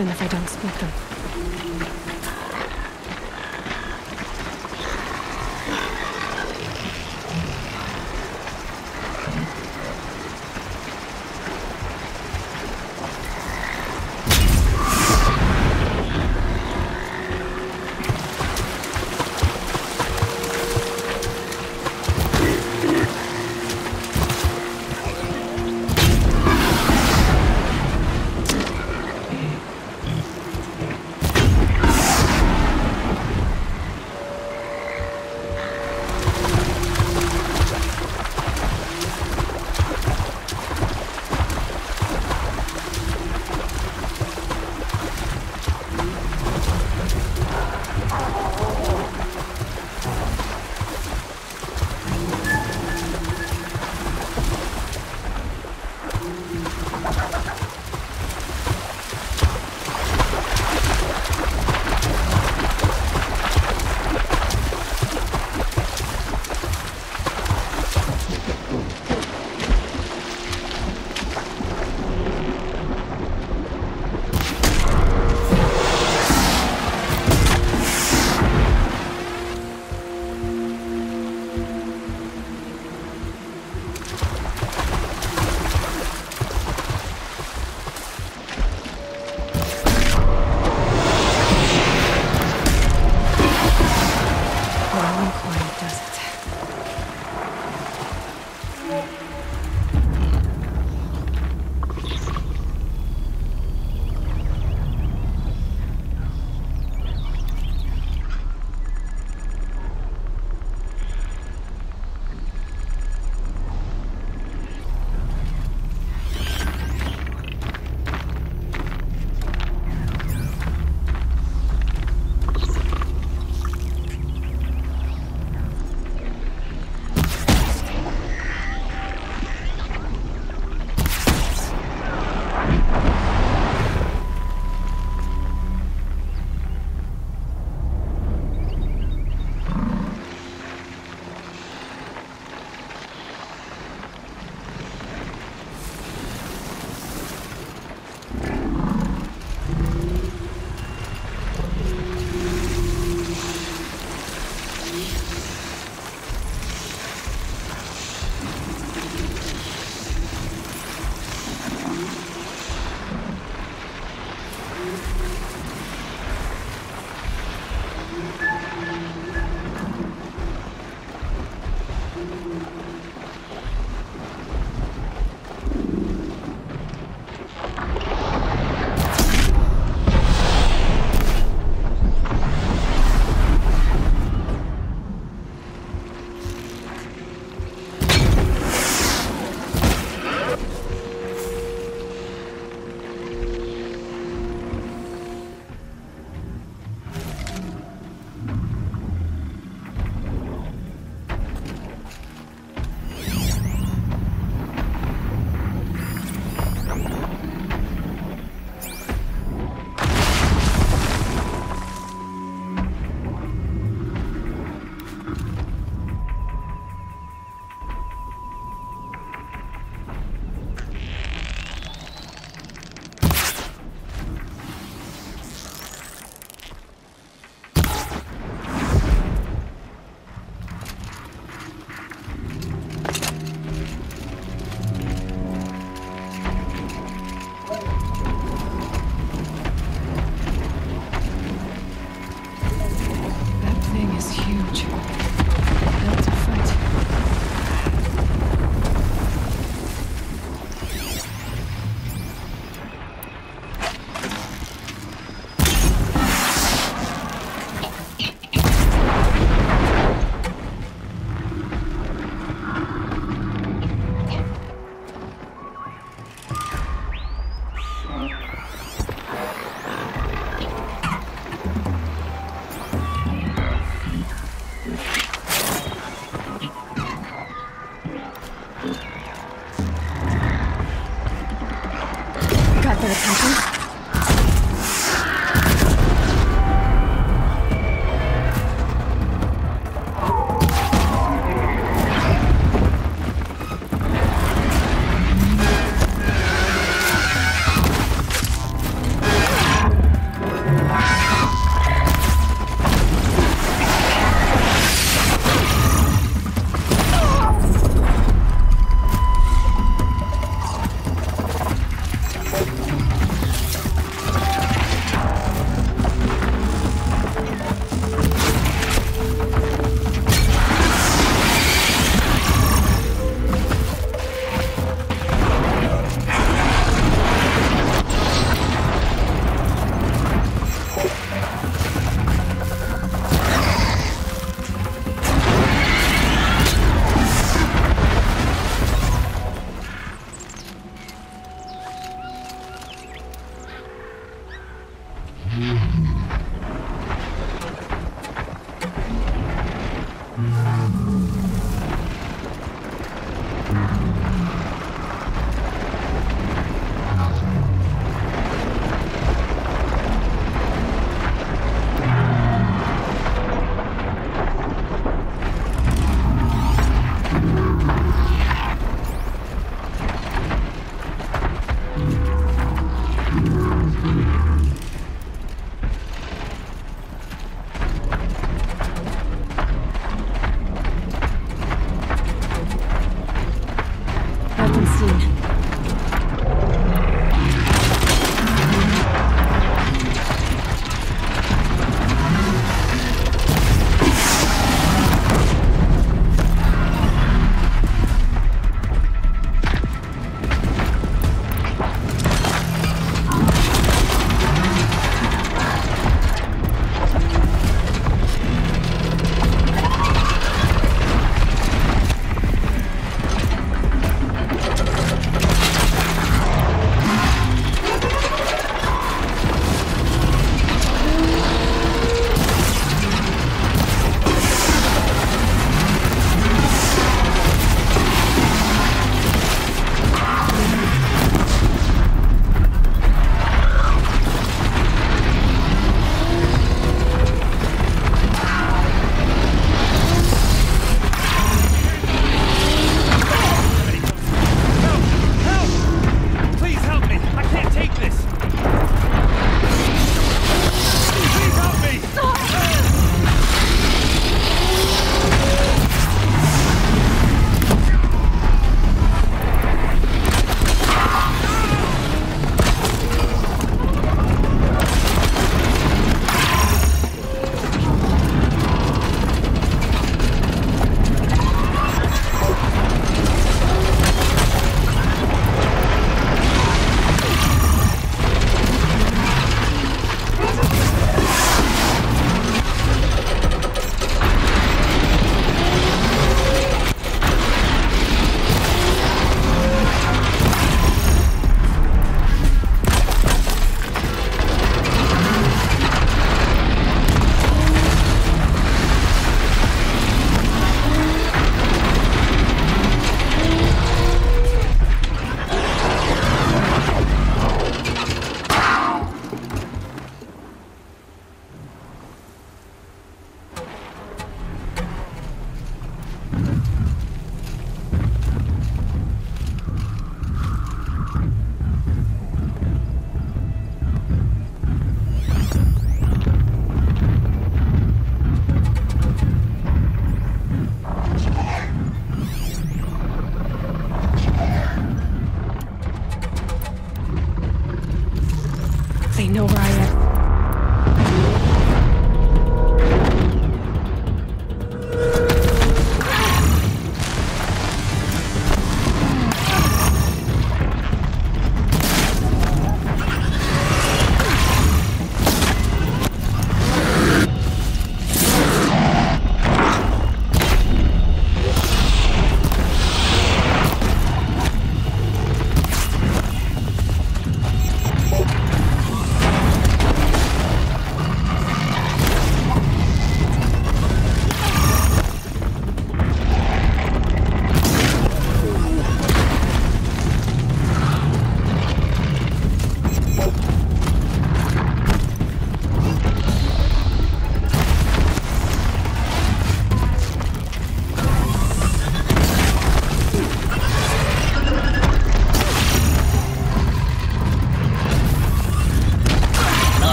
them if I don't split them.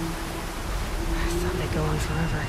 I thought they'd go on forever.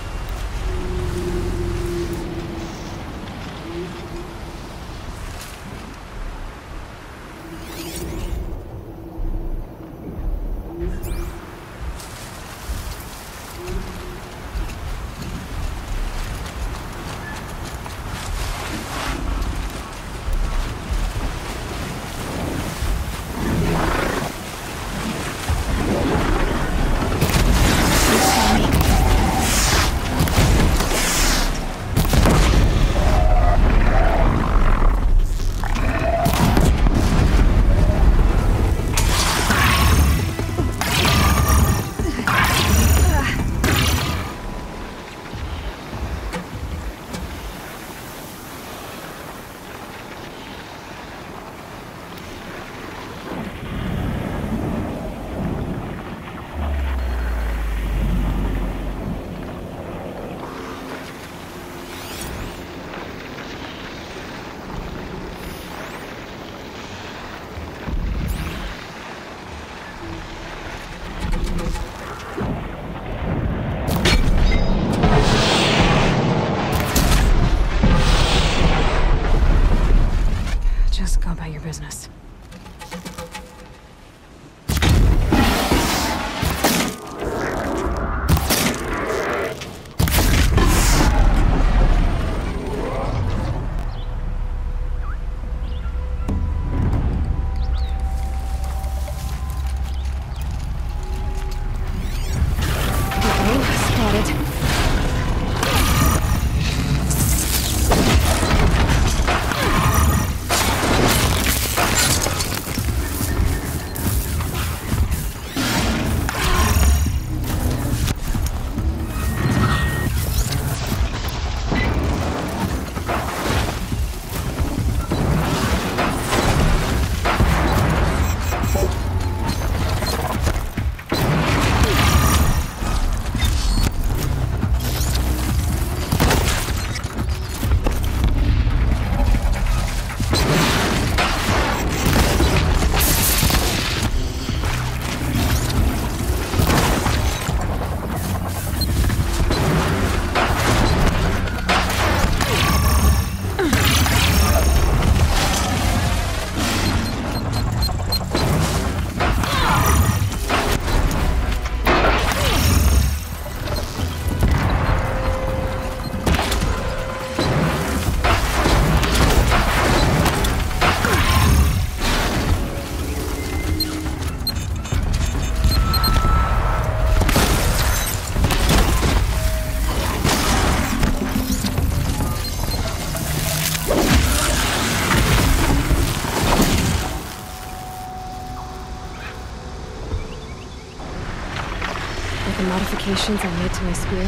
Modifications I made to my spear,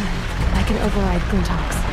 I can override Glinthawks.